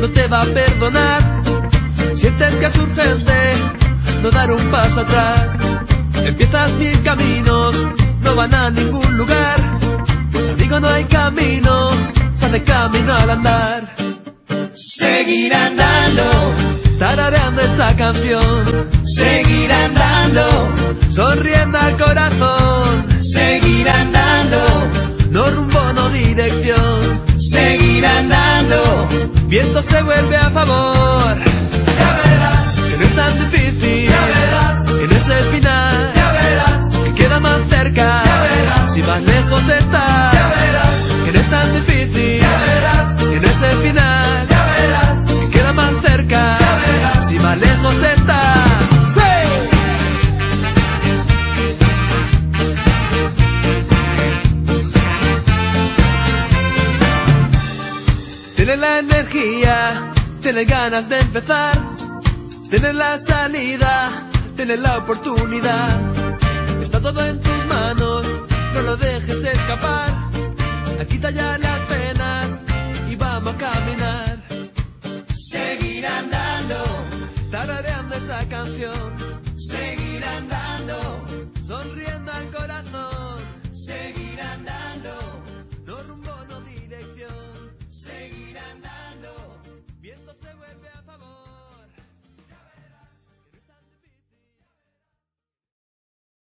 no te va a perdonar. Sientes que es urgente no dar un paso atrás. Empiezas mil caminos, no van a ningún lugar. Pues amigo no hay camino, se hace camino al andar. Seguir andando, Tarareando esa canción, seguir andando, sonriendo al corazón. seguir andando, No rumbo, Viento se vuelve a favor. Ya verás, Que no es tan difícil. Tienes la energía, tienes ganas de empezar, tienes la salida, tienes la oportunidad. Está todo en tus manos, no lo dejes escapar. Quita ya las penas y vamos a caminar, Seguir andando, tarareando esa canción, seguir andando.